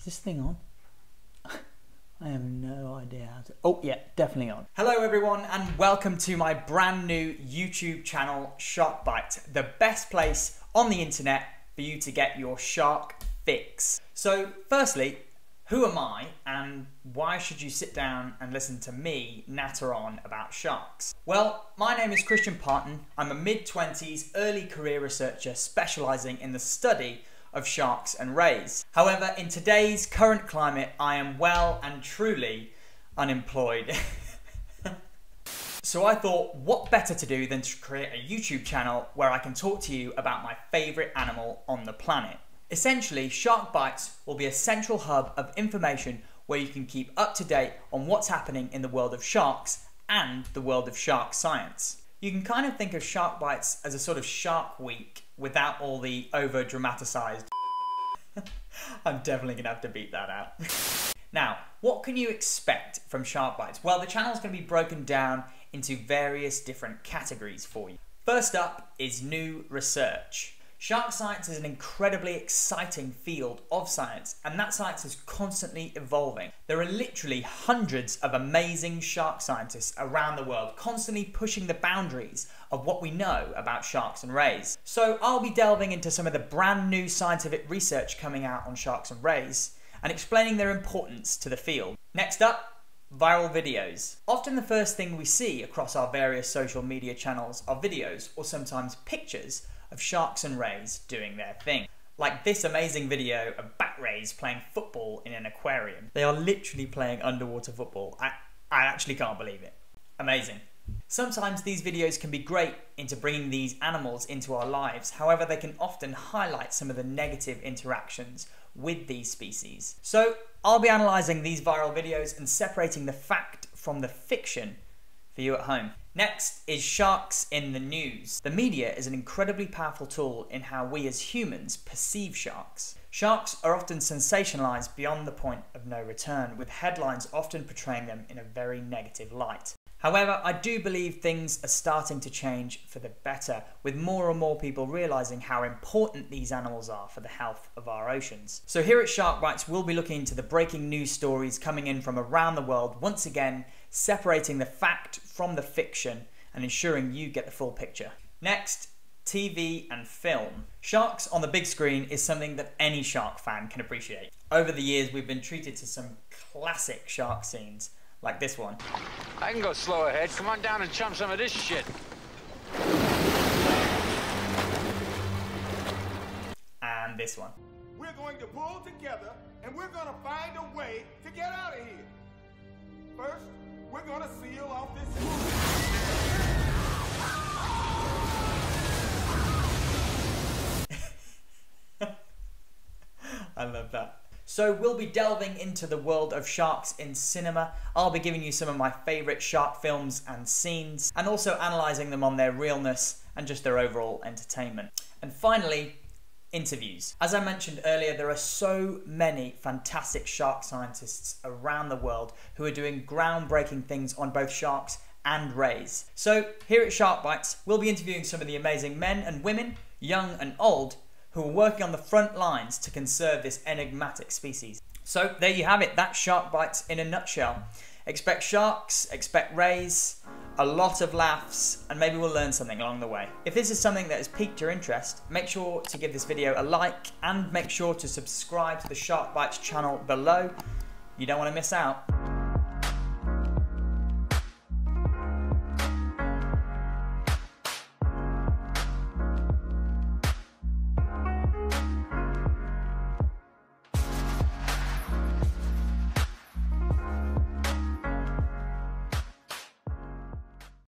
Is this thing on? I have no idea how to. Oh, yeah, definitely on. Hello, everyone, and welcome to my brand new YouTube channel, Shark Byte, the best place on the internet for you to get your shark fix. So, firstly, who am I and why should you sit down and listen to me natter on about sharks? Well, my name is Kristian Parton. I'm a mid 20s early career researcher specialising in the study of sharks and rays. However, in today's current climate, I am well and truly unemployed. so I thought, what better to do than to create a YouTube channel where I can talk to you about my favourite animal on the planet. Essentially, Shark Bytes will be a central hub of information where you can keep up to date on what's happening in the world of sharks and the world of shark science. You can kind of think of Shark Bytes as a sort of Shark Week without all the over dramatized. I'm definitely gonna have to beat that out. now, what can you expect from Shark Bytes? Well, the channel is gonna be broken down into various different categories for you. First up is new research. Shark science is an incredibly exciting field of science, and that science is constantly evolving. There are literally hundreds of amazing shark scientists around the world, constantly pushing the boundaries of what we know about sharks and rays. So I'll be delving into some of the brand new scientific research coming out on sharks and rays, and explaining their importance to the field. Next up, viral videos. Often the first thing we see across our various social media channels are videos, or sometimes pictures, of sharks and rays doing their thing. Like this amazing video of bat rays playing football in an aquarium. They are literally playing underwater football. I, I actually can't believe it. Amazing. Sometimes these videos can be great into bringing these animals into our lives, however, they can often highlight some of the negative interactions with these species. So, I'll be analysing these viral videos and separating the fact from the fiction for you at home. Next is sharks in the news. The media is an incredibly powerful tool in how we as humans perceive sharks. Sharks are often sensationalized beyond the point of no return, with headlines often portraying them in a very negative light. However, I do believe things are starting to change for the better, with more and more people realizing how important these animals are for the health of our oceans. So here at Shark Bytes, we'll be looking into the breaking news stories coming in from around the world once again separating the fact from the fiction and ensuring you get the full picture. Next, TV and film. Sharks on the big screen is something that any shark fan can appreciate. Over the years, we've been treated to some classic shark scenes, like this one. I can go slow ahead. Come on down and chum some of this shit. And this one. We're going to pull together and we're going to find a way to get out of here. First, we're gonna seal off this I love that. So we'll be delving into the world of sharks in cinema. I'll be giving you some of my favourite shark films and scenes, and also analysing them on their realness and just their overall entertainment. And finally, interviews. As I mentioned earlier, there are so many fantastic shark scientists around the world who are doing groundbreaking things on both sharks and rays. So, here at Shark Bytes, we'll be interviewing some of the amazing men and women, young and old, who are working on the front lines to conserve this enigmatic species. So, there you have it, that's Shark Bytes in a nutshell. Expect sharks, expect rays, a lot of laughs, and maybe we'll learn something along the way. If this is something that has piqued your interest, make sure to give this video a like and make sure to subscribe to the Shark Bytes channel below. You don't want to miss out.